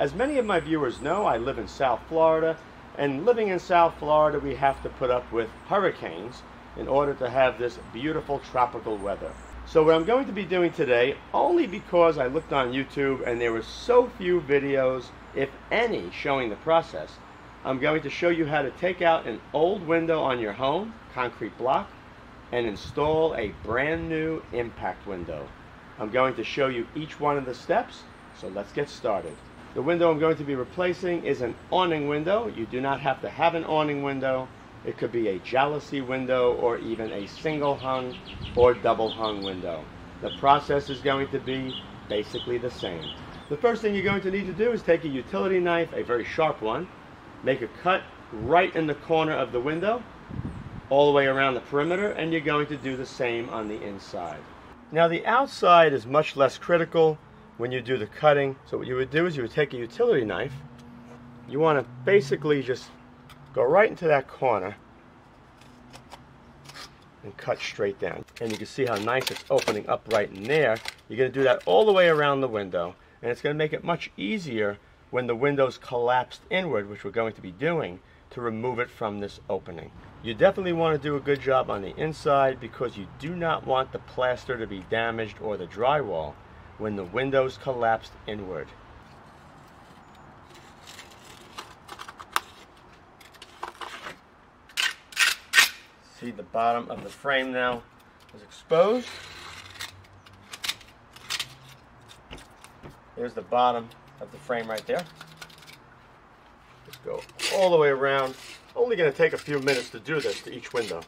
As many of my viewers know, I live in South Florida, and living in South Florida, we have to put up with hurricanes in order to have this beautiful tropical weather. So what I'm going to be doing today, only because I looked on YouTube and there were so few videos, if any, showing the process, I'm going to show you how to take out an old window on your home, concrete block, and install a brand new impact window. I'm going to show you each one of the steps, so let's get started. The window I'm going to be replacing is an awning window. You do not have to have an awning window. It could be a jalousie window or even a single hung or double hung window. The process is going to be basically the same. The first thing you're going to need to do is take a utility knife, a very sharp one, make a cut right in the corner of the window, all the way around the perimeter, and you're going to do the same on the inside. Now the outside is much less critical when you do the cutting. So what you would do is you would take a utility knife. You want to basically just go right into that corner and cut straight down. And you can see how nice it's opening up right in there. You're going to do that all the way around the window. And it's going to make it much easier when the window's collapsed inward, which we're going to be doing, to remove it from this opening. You definitely want to do a good job on the inside because you do not want the plaster to be damaged or the drywall when the windows collapsed inward. See the bottom of the frame now is exposed. There's the bottom of the frame right there. Just go all the way around. Only going to take a few minutes to do this to each window.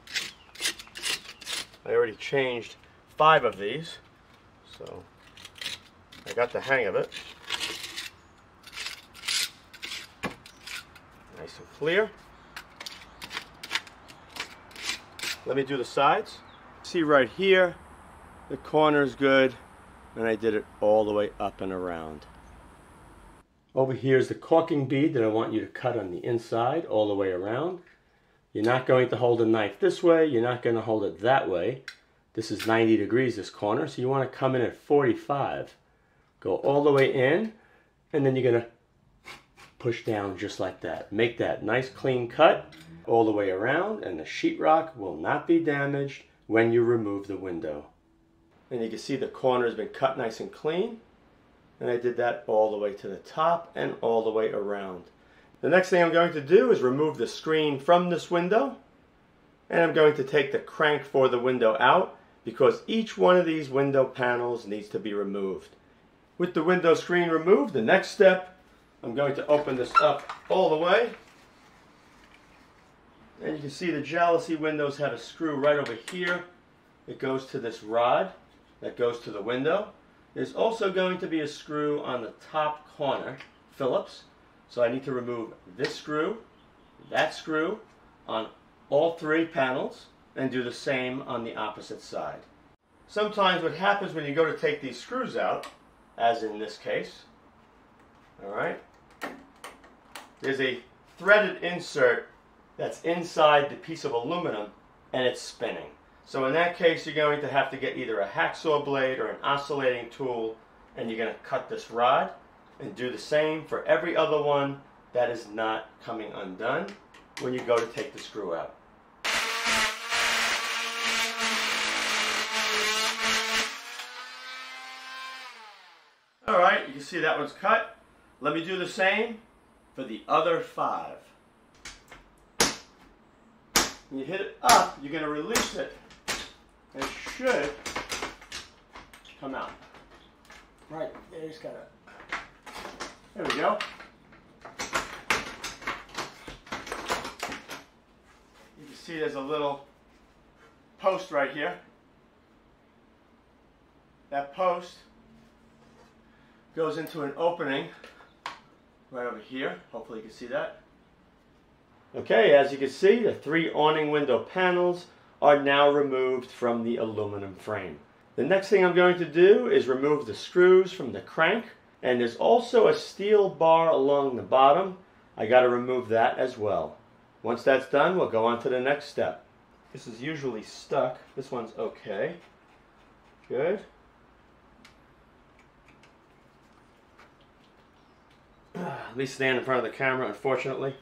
I already changed five of these, so I got the hang of it. Nice and clear. Let me do the sides. See right here, the corner is good, and I did it all the way up and around. Over here is the caulking bead that I want you to cut on the inside all the way around. You're not going to hold a knife this way, you're not going to hold it that way. This is 90 degrees, this corner, so you want to come in at 45. Go all the way in, and then you're to push down just like that. Make that nice clean cut all the way around, and the sheetrock will not be damaged when you remove the window. And you can see the corner has been cut nice and clean. And I did that all the way to the top and all the way around. The next thing I'm going to do is remove the screen from this window. And I'm going to take the crank for the window out because each one of these window panels needs to be removed. With the window screen removed, the next step, I'm going to open this up all the way. And you can see the jalousie windows have a screw right over here. It goes to this rod that goes to the window. There's also going to be a screw on the top corner, Phillips. So I need to remove this screw, that screw on all three panels and do the same on the opposite side. Sometimes what happens when you go to take these screws out as in this case. All right. There's a threaded insert that's inside the piece of aluminum and it's spinning. So in that case, you're going to have to get either a hacksaw blade or an oscillating tool and you're going to cut this rod and do the same for every other one that is not coming undone when you go to take the screw out. Alright, you can see that one's cut. Let me do the same for the other five. When you hit it up, you're going to release it. It should come out. Right, there, just gotta. There we go. You can see there's a little post right here. That post goes into an opening right over here. Hopefully you can see that. Okay, as you can see, the three awning window panels are now removed from the aluminum frame. The next thing I'm going to do is remove the screws from the crank, and there's also a steel bar along the bottom. I got to remove that as well. Once that's done, we'll go on to the next step. This is usually stuck. This one's okay. Good. Let least stand in front of the camera, unfortunately.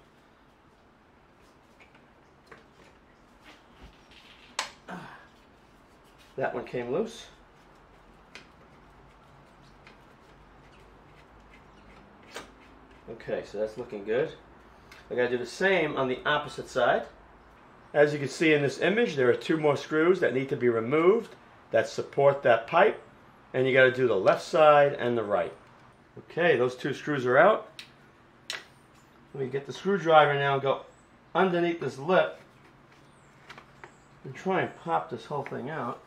That one came loose. Okay, so that's looking good. I gotta do the same on the opposite side. As you can see in this image, there are two more screws that need to be removed that support that pipe. And you gotta do the left side and the right. Okay, those two screws are out. Let me get the screwdriver now and go underneath this lip and try and pop this whole thing out.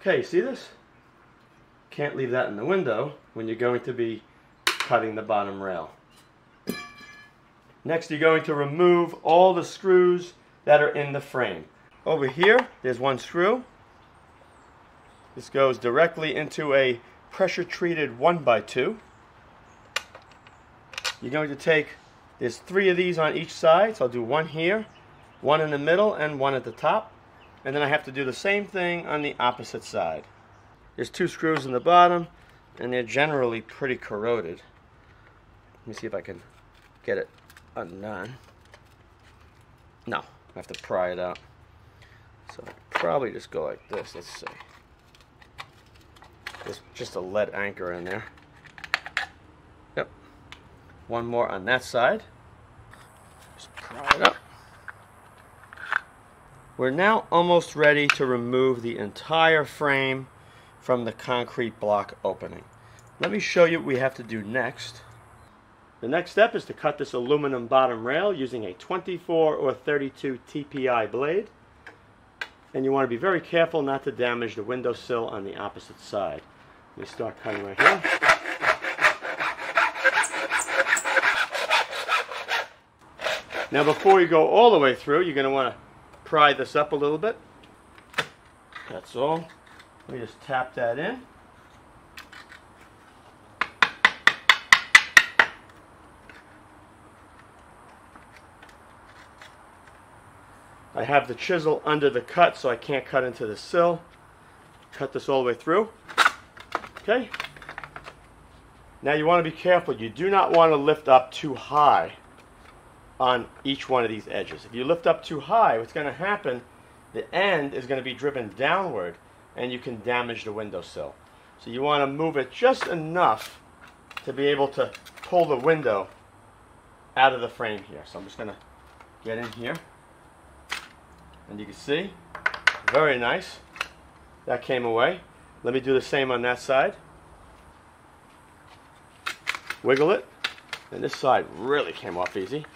Okay, see this? Can't leave that in the window when you're going to be cutting the bottom rail. Next, you're going to remove all the screws that are in the frame. Over here, there's one screw. This goes directly into a pressure treated one by two. You're going to take, there's three of these on each side, so I'll do one here, one in the middle, and one at the top. And then I have to do the same thing on the opposite side. There's two screws in the bottom, and they're generally pretty corroded. Let me see if I can get it undone. No, I have to pry it out. So i probably just go like this. Let's see. There's just a lead anchor in there. Yep. One more on that side. Just pry it up. We're now almost ready to remove the entire frame from the concrete block opening. Let me show you what we have to do next. The next step is to cut this aluminum bottom rail using a 24 or 32 TPI blade. And you want to be very careful not to damage the windowsill on the opposite side. Let me start cutting right here. Now before you go all the way through, you're going to want to pry this up a little bit. That's all. Me just tap that in. I have the chisel under the cut so I can't cut into the sill. Cut this all the way through. Okay. Now you want to be careful. You do not want to lift up too high on each one of these edges. If you lift up too high, what's going to happen, the end is going to be driven downward and you can damage the windowsill. So you want to move it just enough to be able to pull the window out of the frame here. So I'm just going to get in here. And you can see, very nice. That came away. Let me do the same on that side. Wiggle it. And this side really came off easy.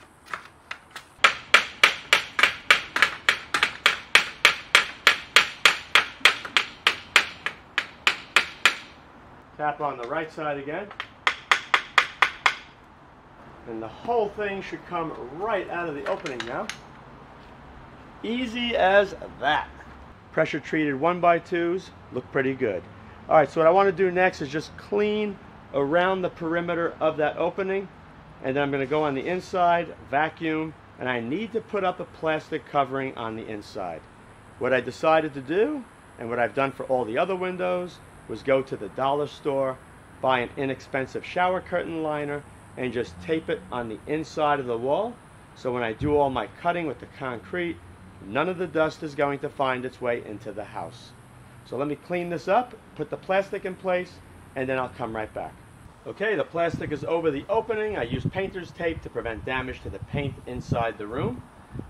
Tap on the right side again. And the whole thing should come right out of the opening now. Easy as that. Pressure treated one by twos look pretty good. Alright, so what I want to do next is just clean around the perimeter of that opening. And then I'm going to go on the inside, vacuum, and I need to put up a plastic covering on the inside. What I decided to do, and what I've done for all the other windows, was go to the dollar store, buy an inexpensive shower curtain liner, and just tape it on the inside of the wall. So when I do all my cutting with the concrete, none of the dust is going to find its way into the house. So let me clean this up, put the plastic in place, and then I'll come right back. Okay, the plastic is over the opening. I use painter's tape to prevent damage to the paint inside the room.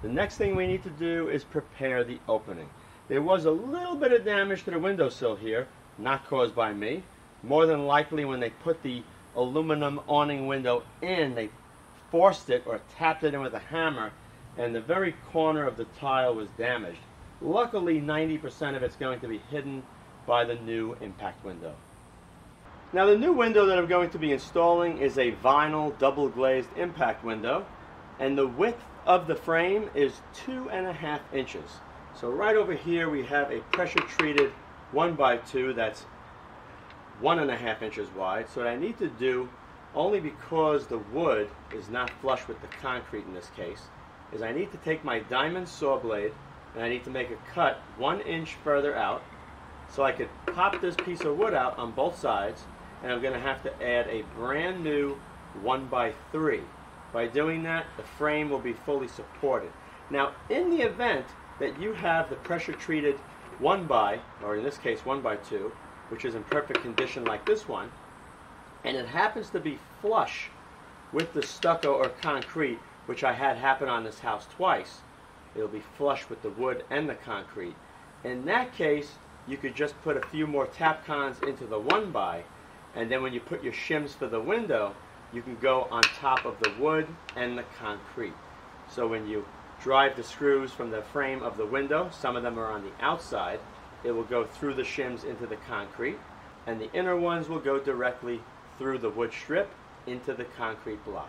The next thing we need to do is prepare the opening. There was a little bit of damage to the windowsill here, not caused by me. More than likely when they put the aluminum awning window in, they forced it or tapped it in with a hammer and the very corner of the tile was damaged. Luckily 90% of it's going to be hidden by the new impact window. Now the new window that I'm going to be installing is a vinyl double glazed impact window and the width of the frame is two and a half inches. So right over here we have a pressure treated one by two that's one and a half inches wide. So what I need to do, only because the wood is not flush with the concrete in this case, is I need to take my diamond saw blade and I need to make a cut one inch further out So I could pop this piece of wood out on both sides, and I'm going to have to add a brand new 1 by 3 By doing that, the frame will be fully supported. Now, in the event that you have the pressure treated 1 by, or in this case 1 by 2 which is in perfect condition like this one, and it happens to be flush with the stucco or concrete, which I had happen on this house twice, it'll be flush with the wood and the concrete. In that case, you could just put a few more Tapcons into the one by, and then when you put your shims for the window, you can go on top of the wood and the concrete. So when you drive the screws from the frame of the window, some of them are on the outside, it will go through the shims into the concrete, and the inner ones will go directly through the wood strip into the concrete block.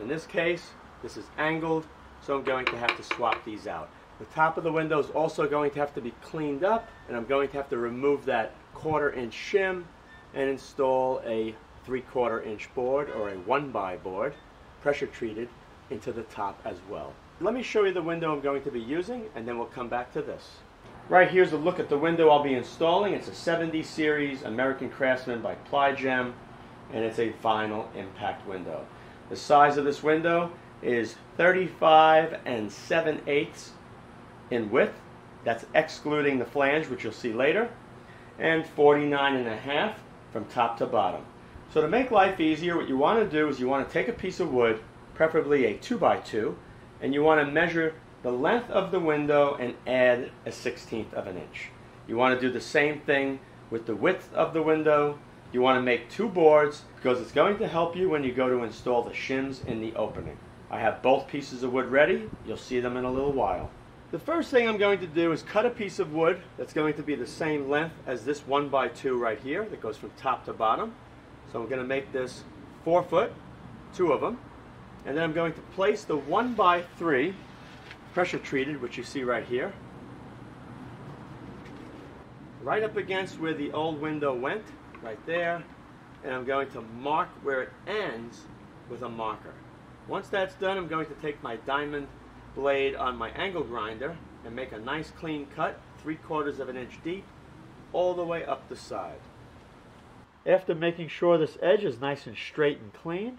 In this case, this is angled, so I'm going to have to swap these out. The top of the window is also going to have to be cleaned up, and I'm going to have to remove that quarter inch shim and install a three quarter inch board or a one by board, pressure treated, into the top as well. Let me show you the window I'm going to be using, and then we'll come back to this. Right here's a look at the window I'll be installing. It's a 70 series American Craftsman by Ply Gem and it's a vinyl impact window. The size of this window is 35 and 7 eighths in width. That's excluding the flange, which you'll see later, and 49 and a half from top to bottom. So to make life easier, what you want to do is you want to take a piece of wood, preferably a 2x2, and you want to measure the length of the window and add a 16th of an inch. You want to do the same thing with the width of the window. You want to make two boards because it's going to help you when you go to install the shims in the opening. I have both pieces of wood ready. You'll see them in a little while. The first thing I'm going to do is cut a piece of wood that's going to be the same length as this 1 by 2 right here that goes from top to bottom. So I'm going to make this 4 foot, two of them. And then I'm going to place the 1 by 3 pressure treated, which you see right here, right up against where the old window went, right there, and I'm going to mark where it ends with a marker. Once that's done, I'm going to take my diamond blade on my angle grinder and make a nice clean cut, three quarters of an inch deep, all the way up the side. After making sure this edge is nice and straight and clean,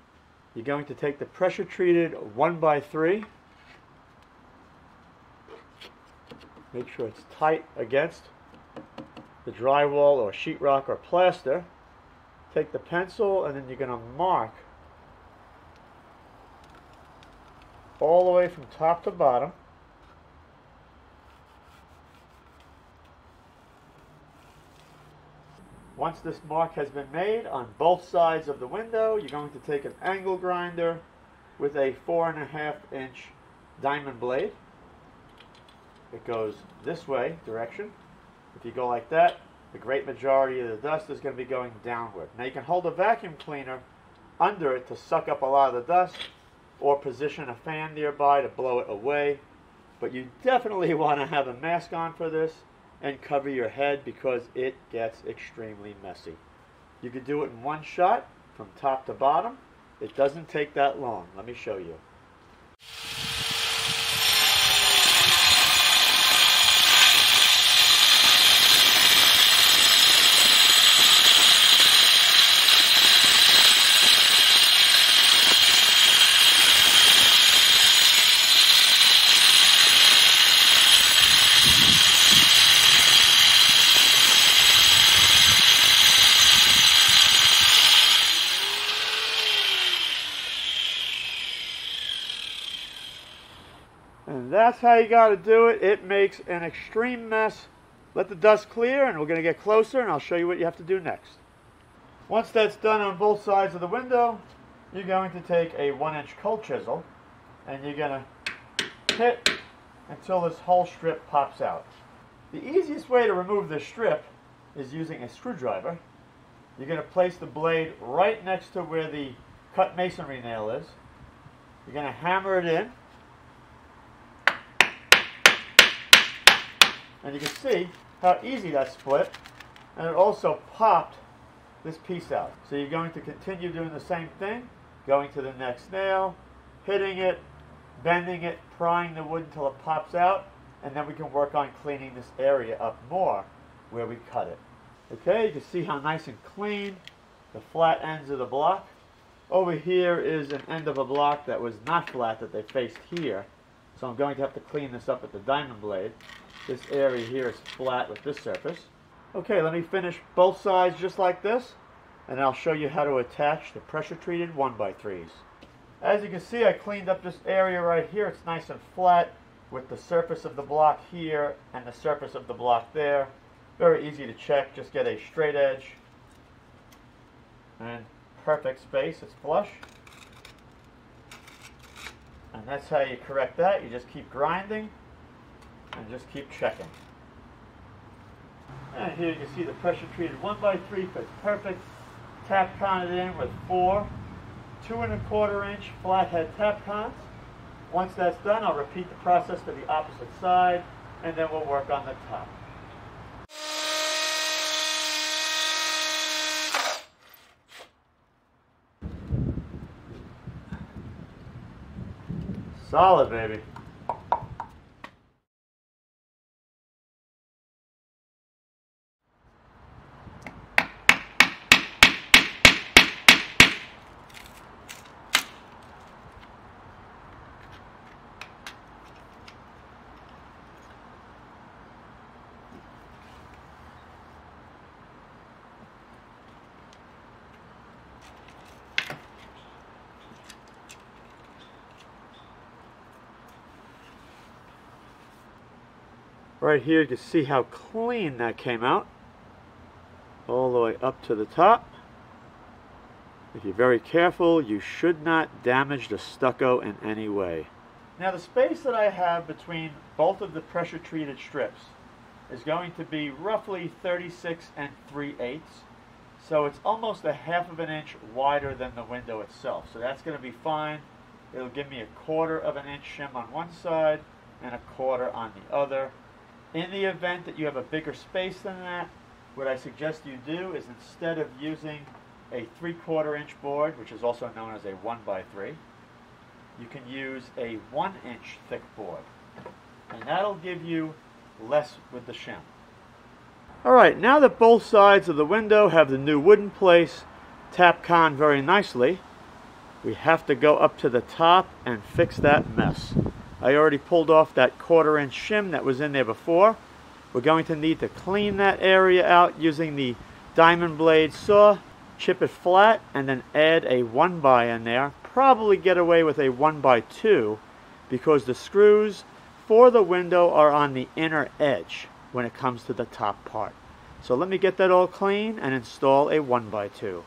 you're going to take the pressure treated 1 by 3 Make sure it's tight against the drywall or sheetrock or plaster. Take the pencil and then you're going to mark all the way from top to bottom. Once this mark has been made on both sides of the window, you're going to take an angle grinder with a four and a half inch diamond blade it goes this way direction. If you go like that, the great majority of the dust is going to be going downward. Now you can hold a vacuum cleaner under it to suck up a lot of the dust or position a fan nearby to blow it away. But you definitely want to have a mask on for this and cover your head because it gets extremely messy. You can do it in one shot from top to bottom. It doesn't take that long. Let me show you. And that's how you got to do it. It makes an extreme mess. Let the dust clear and we're going to get closer and I'll show you what you have to do next. Once that's done on both sides of the window, you're going to take a one inch cold chisel and you're going to hit until this whole strip pops out. The easiest way to remove this strip is using a screwdriver. You're going to place the blade right next to where the cut masonry nail is. You're going to hammer it in And you can see how easy that split. And it also popped this piece out. So you're going to continue doing the same thing, going to the next nail, hitting it, bending it, prying the wood until it pops out, and then we can work on cleaning this area up more where we cut it. Okay, you can see how nice and clean the flat ends of the block. Over here is an end of a block that was not flat that they faced here. So I'm going to have to clean this up with the diamond blade. This area here is flat with this surface. Okay, let me finish both sides just like this, and I'll show you how to attach the pressure treated 1x3s. As you can see, I cleaned up this area right here. It's nice and flat with the surface of the block here and the surface of the block there. Very easy to check. Just get a straight edge and perfect space. It's flush. And that's how you correct that. You just keep grinding and just keep checking. And here you can see the pressure treated 1 by 3 fits perfect. Tapcon it in with four two and a quarter inch flathead Tapcons. Once that's done, I'll repeat the process to the opposite side, and then we'll work on the top. Solid, baby. Right here you can see how clean that came out. All the way up to the top. If you're very careful, you should not damage the stucco in any way. Now the space that I have between both of the pressure treated strips is going to be roughly 36 and 3 eighths. So it's almost a half of an inch wider than the window itself. So that's going to be fine. It'll give me a quarter of an inch shim on one side and a quarter on the other. In the event that you have a bigger space than that, what I suggest you do is instead of using a 3 quarter inch board, which is also known as a 1 by 3 you can use a 1 inch thick board. And that'll give you less with the shim. Alright, now that both sides of the window have the new wooden place Tapcon very nicely, we have to go up to the top and fix that mess. I already pulled off that quarter inch shim that was in there before. We're going to need to clean that area out using the diamond blade saw, chip it flat, and then add a 1 by in there. Probably get away with a 1 by 2 because the screws for the window are on the inner edge when it comes to the top part. So let me get that all clean and install a 1 by 2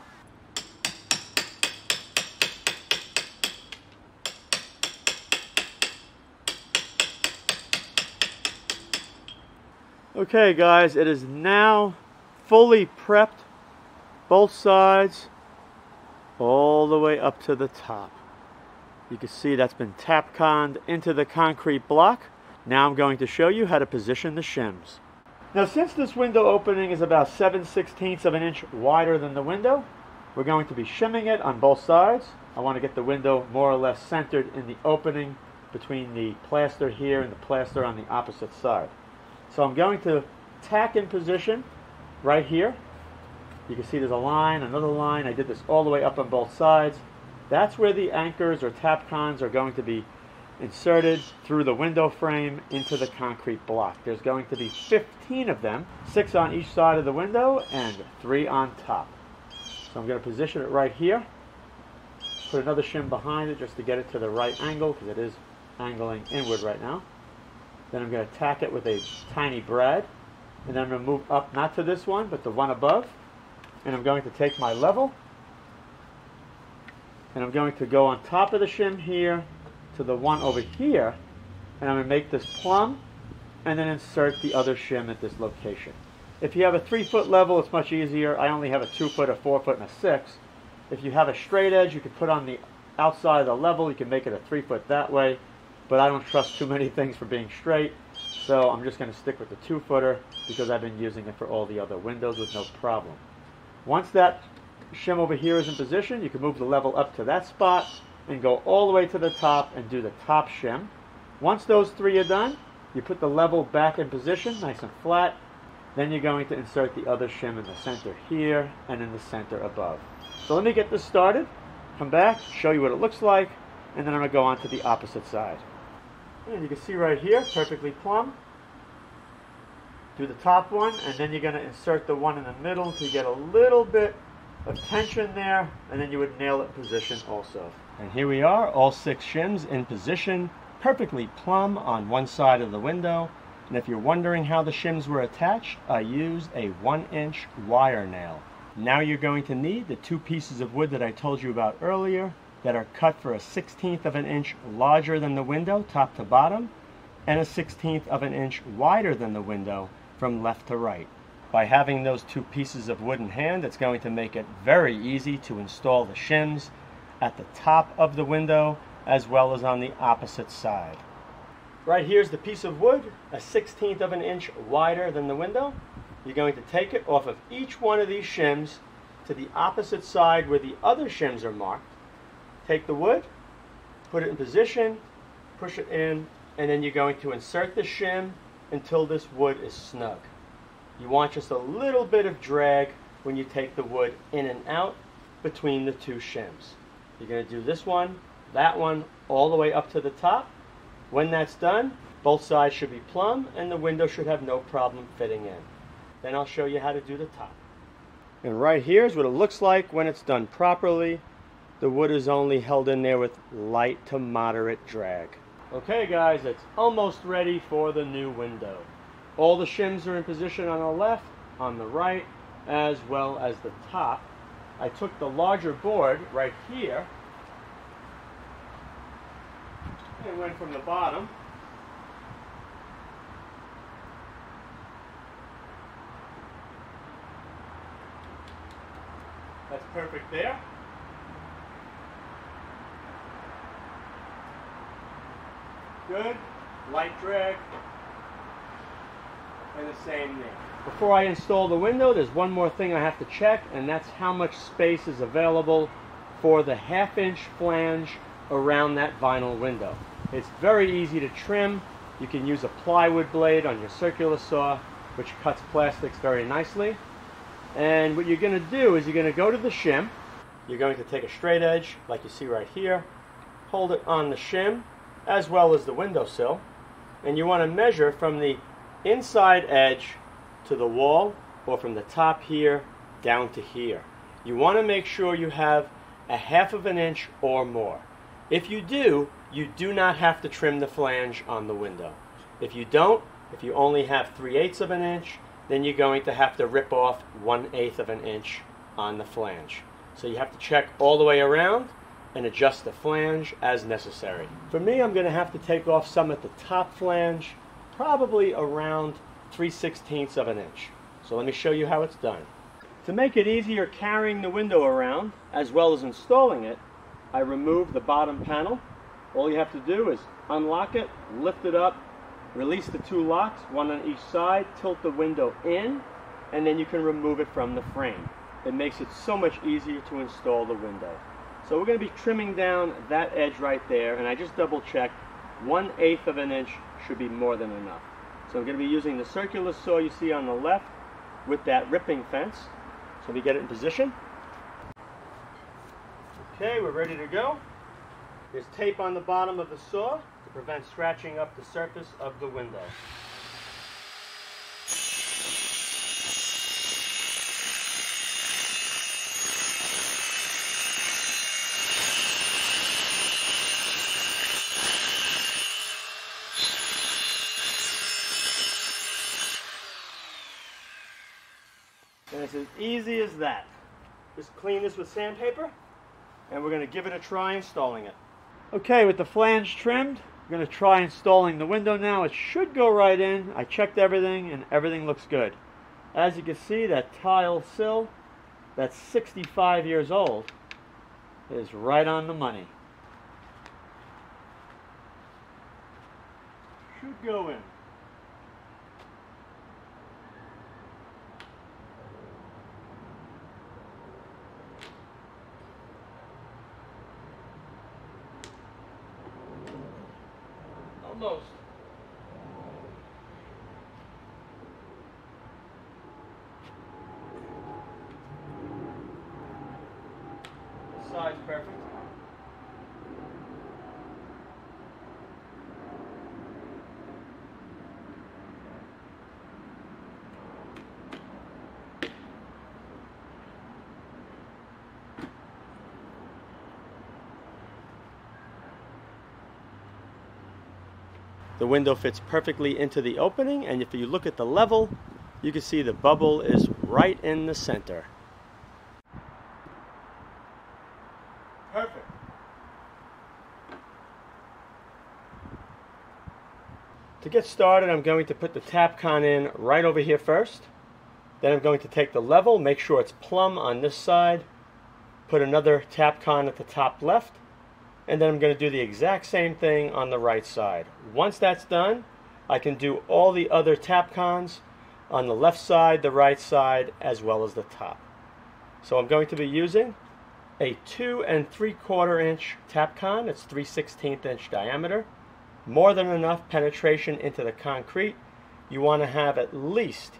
Okay guys, it is now fully prepped, both sides, all the way up to the top. You can see that's been tap tapconned into the concrete block. Now I'm going to show you how to position the shims. Now since this window opening is about 7 16ths of an inch wider than the window, we're going to be shimming it on both sides. I want to get the window more or less centered in the opening between the plaster here and the plaster on the opposite side. So I'm going to tack in position right here. You can see there's a line, another line. I did this all the way up on both sides. That's where the anchors or tapcons are going to be inserted through the window frame into the concrete block. There's going to be 15 of them, six on each side of the window and three on top. So I'm going to position it right here. Put another shim behind it just to get it to the right angle because it is angling inward right now. Then I'm going to tack it with a tiny brad. And then I'm going to move up, not to this one, but the one above. And I'm going to take my level. And I'm going to go on top of the shim here to the one over here. And I'm going to make this plumb and then insert the other shim at this location. If you have a three foot level, it's much easier. I only have a two foot, a four foot, and a six. If you have a straight edge, you can put on the outside of the level. You can make it a three foot that way but I don't trust too many things for being straight. So I'm just going to stick with the two footer because I've been using it for all the other windows with no problem. Once that shim over here is in position, you can move the level up to that spot and go all the way to the top and do the top shim. Once those three are done, you put the level back in position, nice and flat, Then you're going to insert the other shim in the center here and in the center above. So let me get this started, come back, show you what it looks like, and then I'm going to go on to the opposite side. And you can see right here, perfectly plumb. Do the top one, and then you're going to insert the one in the middle to get a little bit of tension there, and then you would nail it position also. And here we are, all six shims in position, perfectly plumb on one side of the window. And if you're wondering how the shims were attached, I used a one inch wire nail. Now you're going to need the two pieces of wood that I told you about earlier that are cut for a 16th of an inch larger than the window, top to bottom, and a 16th of an inch wider than the window from left to right. By having those two pieces of wood in hand, it's going to make it very easy to install the shims at the top of the window as well as on the opposite side. Right here's the piece of wood, a 16th of an inch wider than the window. You're going to take it off of each one of these shims to the opposite side where the other shims are marked. Take the wood, put it in position, push it in, and then you're going to insert the shim until this wood is snug. You want just a little bit of drag when you take the wood in and out between the two shims. You're going to do this one, that one, all the way up to the top. When that's done, both sides should be plumb and the window should have no problem fitting in. Then I'll show you how to do the top. And right here is what it looks like when it's done properly. The wood is only held in there with light to moderate drag. Okay guys, it's almost ready for the new window. All the shims are in position on the left, on the right, as well as the top. I took the larger board right here and went from the bottom That's perfect there. Good. Light drag. And the same there. Before I install the window, there's one more thing I have to check, and that's how much space is available for the half inch flange around that vinyl window. It's very easy to trim. You can use a plywood blade on your circular saw, which cuts plastics very nicely. And what you're going to do is you're going to go to the shim. You're going to take a straight edge, like you see right here, hold it on the shim, as well as the windowsill. And you want to measure from the inside edge to the wall, or from the top here down to here. You want to make sure you have a half of an inch or more. If you do, you do not have to trim the flange on the window. If you don't, if you only have 3 eighths of an inch, then you're going to have to rip off 1 eighth of an inch on the flange. So you have to check all the way around and adjust the flange as necessary. For me, I'm going to have to take off some at the top flange, probably around 3 sixteenths of an inch. So let me show you how it's done. To make it easier carrying the window around, as well as installing it, I remove the bottom panel. All you have to do is unlock it, lift it up, release the two locks, one on each side, tilt the window in, and then you can remove it from the frame. It makes it so much easier to install the window. So we're going to be trimming down that edge right there, and I just double checked. One eighth of an inch should be more than enough. So I'm going to be using the circular saw you see on the left with that ripping fence. So we get it in position. Okay, we're ready to go. There's tape on the bottom of the saw to prevent scratching up the surface of the window. It's as easy as that. Just clean this with sandpaper, and we're going to give it a try installing it. Okay, with the flange trimmed, we're going to try installing the window now. It should go right in. I checked everything, and everything looks good. As you can see, that tile sill, that's 65 years old, is right on the money. Should go in. Almost. side's perfect. The window fits perfectly into the opening and if you look at the level, you can see the bubble is right in the center. Perfect. To get started, I'm going to put the Tapcon in right over here first. Then I'm going to take the level, make sure it's plumb on this side, put another Tapcon at the top left, and then I'm going to do the exact same thing on the right side. Once that's done, I can do all the other Tapcons on the left side, the right side, as well as the top. So I'm going to be using a 2 and 3 quarter inch Tapcon. It's 3 16th inch diameter. More than enough penetration into the concrete. You want to have at least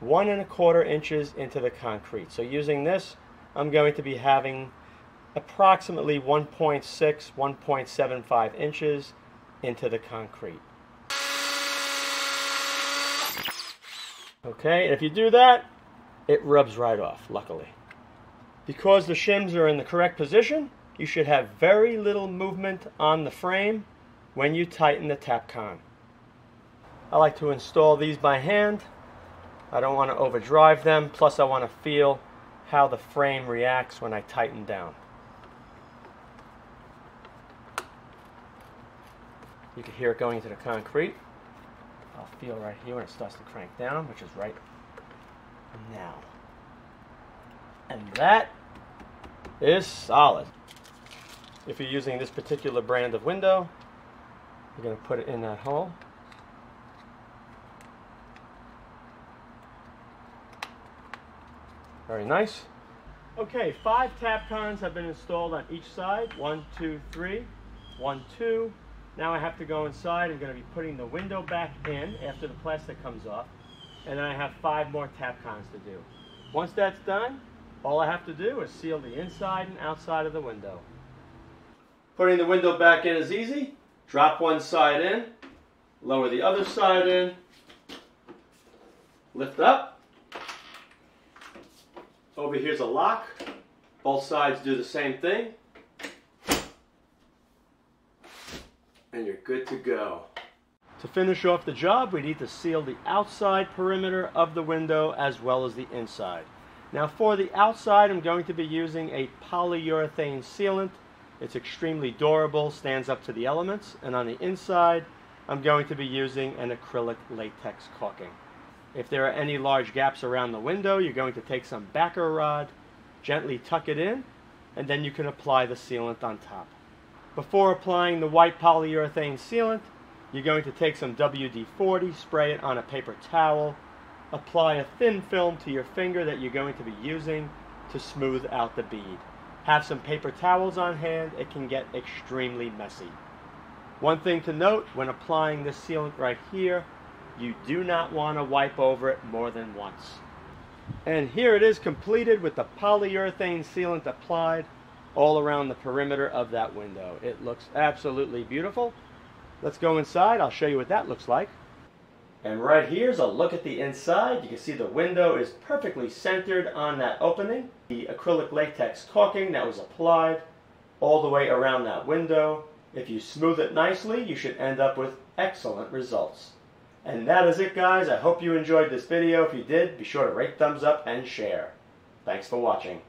one and a quarter inches into the concrete. So using this, I'm going to be having approximately 1.6, 1.75 inches into the concrete. Okay, and if you do that, it rubs right off, luckily. Because the shims are in the correct position, you should have very little movement on the frame when you tighten the Tapcon. I like to install these by hand. I don't want to overdrive them, plus I want to feel how the frame reacts when I tighten down. You can hear it going into the concrete. I'll feel right here when it starts to crank down, which is right now. And that is solid. If you're using this particular brand of window, you're going to put it in that hole. Very nice. Okay, five Tapcons have been installed on each side. One, two, three. One, two. Now I have to go inside. I'm going to be putting the window back in after the plastic comes off. And then I have five more Tapcons to do. Once that's done, all I have to do is seal the inside and outside of the window. Putting the window back in is easy. Drop one side in, lower the other side in, lift up. Over here's a lock. Both sides do the same thing. And you're good to go. To finish off the job, we need to seal the outside perimeter of the window as well as the inside. Now for the outside, I'm going to be using a polyurethane sealant. It's extremely durable, stands up to the elements. And on the inside, I'm going to be using an acrylic latex caulking. If there are any large gaps around the window, you're going to take some backer rod, gently tuck it in, and then you can apply the sealant on top. Before applying the white polyurethane sealant, you're going to take some WD-40, spray it on a paper towel, apply a thin film to your finger that you're going to be using to smooth out the bead. Have some paper towels on hand, it can get extremely messy. One thing to note, when applying this sealant right here, you do not want to wipe over it more than once. And here it is completed with the polyurethane sealant applied all around the perimeter of that window. It looks absolutely beautiful. Let's go inside. I'll show you what that looks like. And right here's a look at the inside. You can see the window is perfectly centered on that opening. The acrylic latex caulking that was applied all the way around that window. If you smooth it nicely, you should end up with excellent results. And that is it guys. I hope you enjoyed this video. If you did, be sure to rate, thumbs up, and share. Thanks for watching.